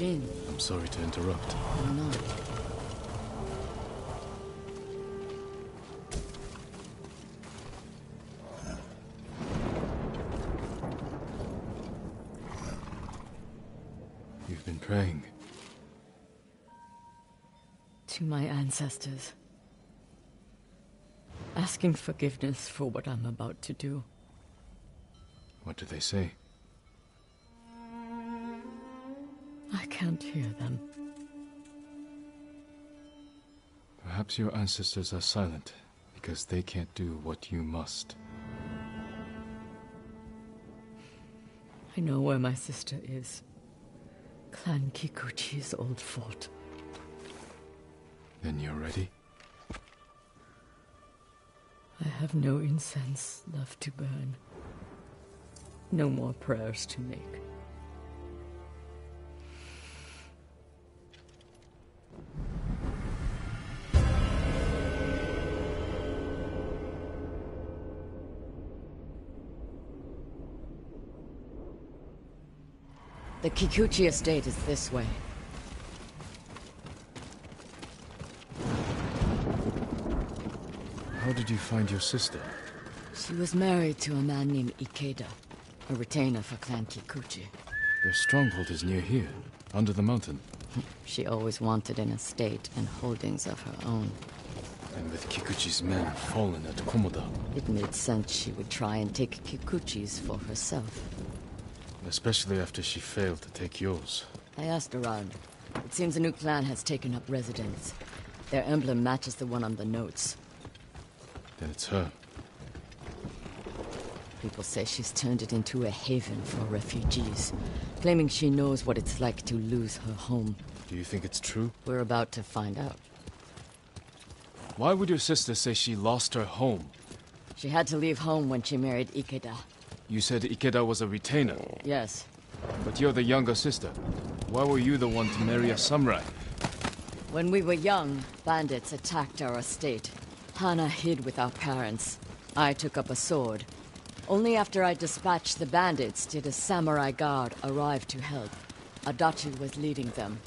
Jin, I'm sorry to interrupt. Not. You've been praying. To my ancestors. Asking forgiveness for what I'm about to do. What do they say? I can't hear them. Perhaps your ancestors are silent because they can't do what you must. I know where my sister is. Clan Kikuchi's old fort. Then you're ready? I have no incense left to burn. No more prayers to make. The Kikuchi estate is this way. How did you find your sister? She was married to a man named Ikeda, a retainer for Clan Kikuchi. Their stronghold is near here, under the mountain. She always wanted an estate and holdings of her own. And with Kikuchi's men fallen at Komoda, It made sense she would try and take Kikuchi's for herself. Especially after she failed to take yours. I asked around. It seems a new clan has taken up residence. Their emblem matches the one on the notes. Then it's her. People say she's turned it into a haven for refugees, claiming she knows what it's like to lose her home. Do you think it's true? We're about to find out. Why would your sister say she lost her home? She had to leave home when she married Ikeda. You said Ikeda was a retainer, Yes, but you're the younger sister. Why were you the one to marry a samurai? When we were young, bandits attacked our estate. Hana hid with our parents. I took up a sword. Only after I dispatched the bandits did a samurai guard arrive to help. Adachi was leading them.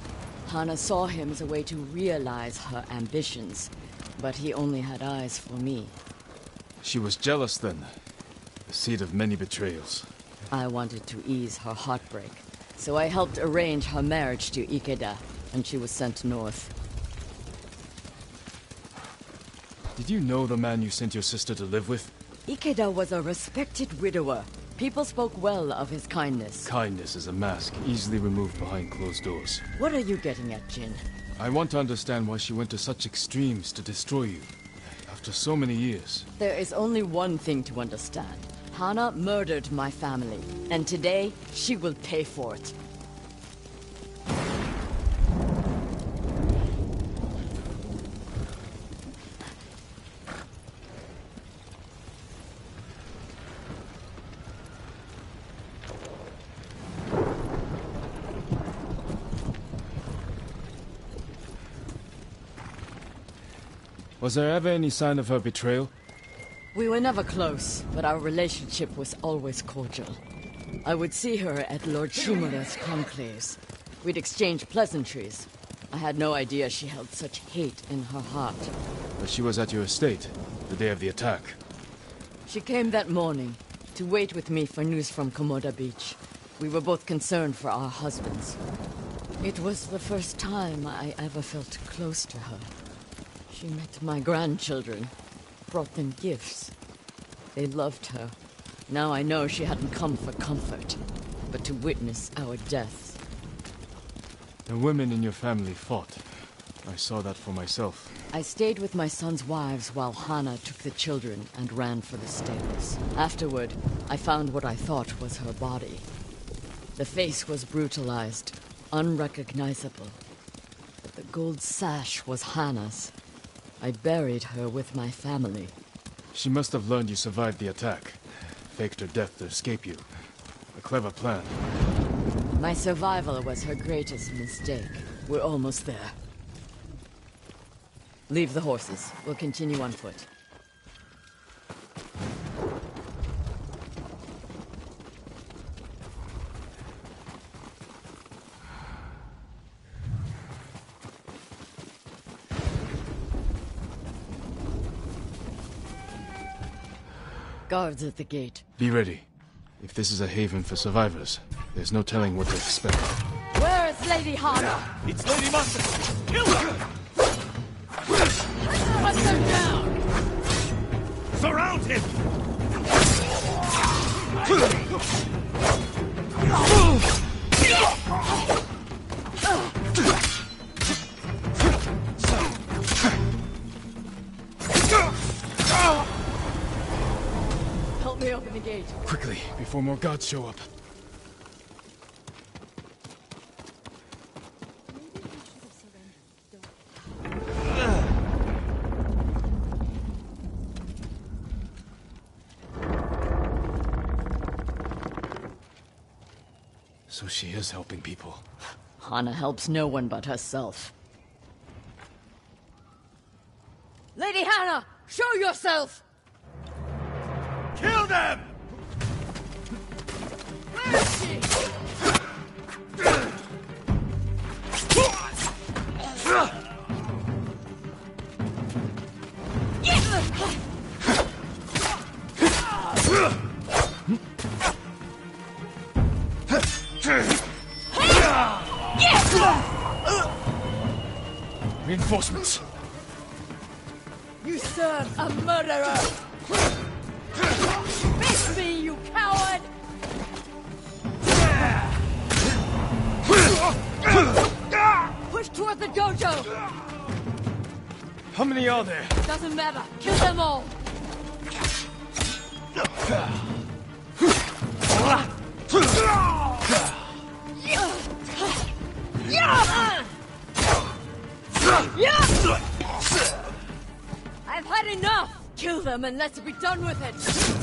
Hana saw him as a way to realize her ambitions, but he only had eyes for me. She was jealous then. The seed of many betrayals. I wanted to ease her heartbreak, so I helped arrange her marriage to Ikeda, and she was sent north. Did you know the man you sent your sister to live with? Ikeda was a respected widower. People spoke well of his kindness. Kindness is a mask easily removed behind closed doors. What are you getting at, Jin? I want to understand why she went to such extremes to destroy you. After so many years. There is only one thing to understand. Hana murdered my family, and today she will pay for it. Was there ever any sign of her betrayal? We were never close, but our relationship was always cordial. I would see her at Lord Shimura's conclaves. We'd exchange pleasantries. I had no idea she held such hate in her heart. But she was at your estate, the day of the attack. She came that morning to wait with me for news from Komoda Beach. We were both concerned for our husbands. It was the first time I ever felt close to her. She met my grandchildren, brought them gifts. They loved her. Now I know she hadn't come for comfort, but to witness our deaths. The women in your family fought. I saw that for myself. I stayed with my son's wives while Hana took the children and ran for the stables. Afterward, I found what I thought was her body. The face was brutalized, unrecognizable. But the gold sash was Hana's. I buried her with my family. She must have learned you survived the attack. Faked her death to escape you. A clever plan. My survival was her greatest mistake. We're almost there. Leave the horses. We'll continue on foot. Guards at the gate. Be ready. If this is a haven for survivors, there's no telling what to expect. Where is Lady Hana? It's Lady Masako! Kill her! Put them down! Surround him! Help me open the gate. Quickly, before more guards show up. So she is helping people. Hana helps no one but herself. Lady Hana, show yourself! Kill them! Where is? Reinforcements! You serve a murderer! Me, you coward! Push toward the dojo! How many are there? Doesn't matter. Kill them all! I've had enough! Kill them and let's be done with it!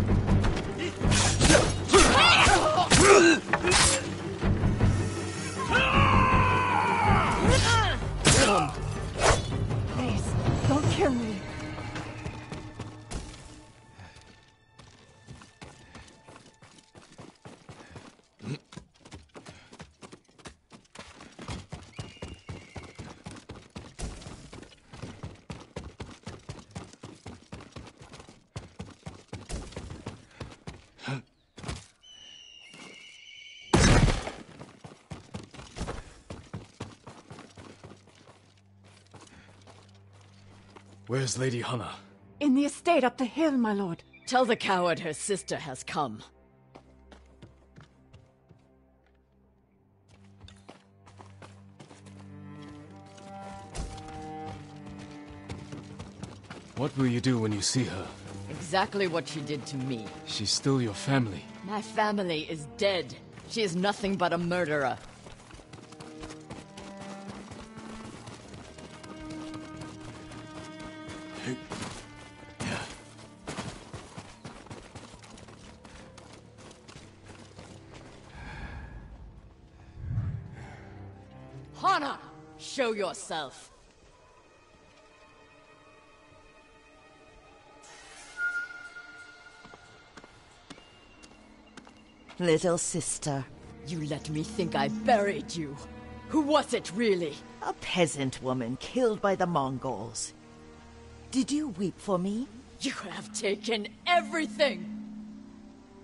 Where's Lady Hana? In the estate up the hill, my lord. Tell the coward her sister has come. What will you do when you see her? Exactly what she did to me. She's still your family. My family is dead. She is nothing but a murderer. Hana, show yourself. Little sister, You let me think I buried you. Who was it, really? a peasant woman killed by the Mongols. Did you weep for me? You have taken everything!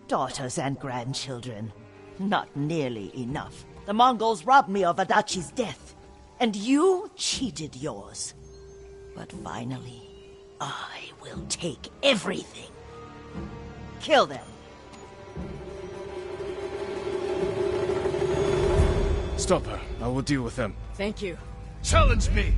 Daughters and grandchildren. Not nearly enough. The Mongols robbed me of Adachi's death, and you cheated yours. But finally, I will take everything. Kill them. Stop her. I will deal with them. Thank you. Challenge me!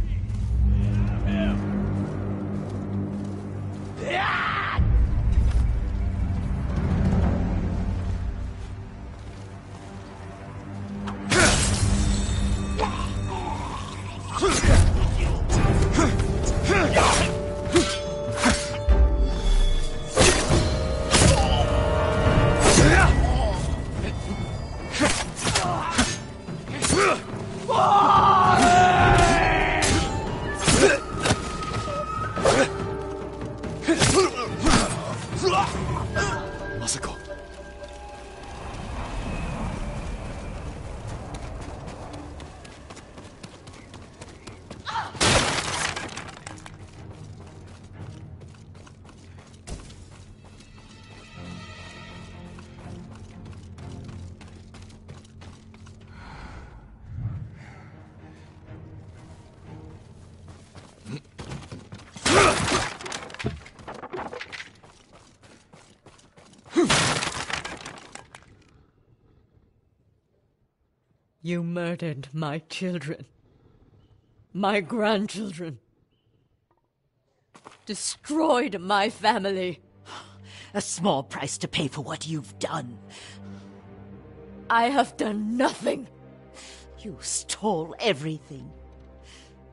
You murdered my children. My grandchildren. Destroyed my family. A small price to pay for what you've done. I have done nothing. You stole everything.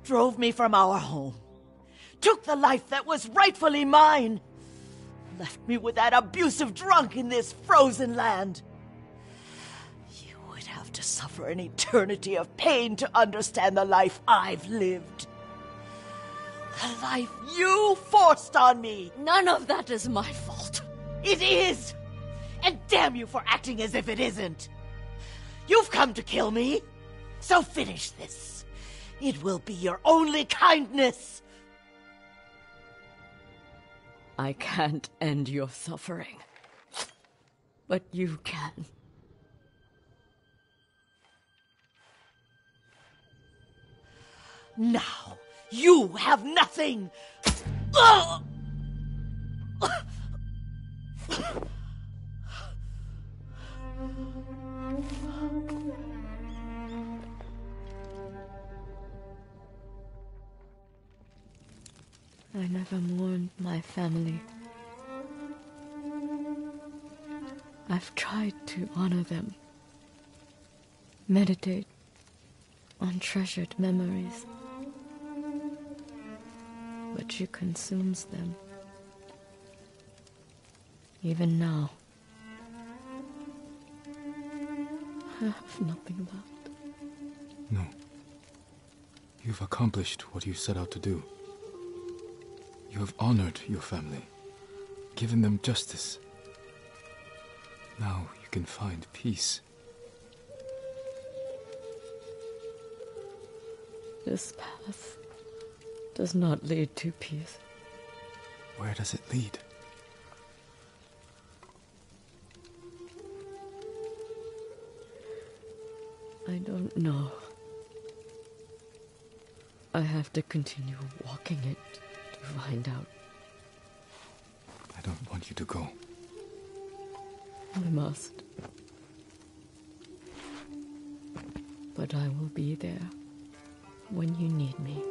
Drove me from our home. Took the life that was rightfully mine. Left me with that abusive drunk in this frozen land. You would have to suffer an eternity of pain to understand the life I've lived. The life you forced on me. None of that is my fault. It is! And damn you for acting as if it isn't! You've come to kill me, so finish this. It will be your only kindness. I can't end your suffering. But you can. Now, you have nothing! I never mourned my family. I've tried to honor them, meditate on treasured memories. But she consumes them. Even now, I have nothing left. No. You've accomplished what you set out to do. You have honored your family, given them justice. Now you can find peace. This path does not lead to peace. Where does it lead? I don't know. I have to continue walking it to find out. I don't want you to go. I must. But I will be there when you need me.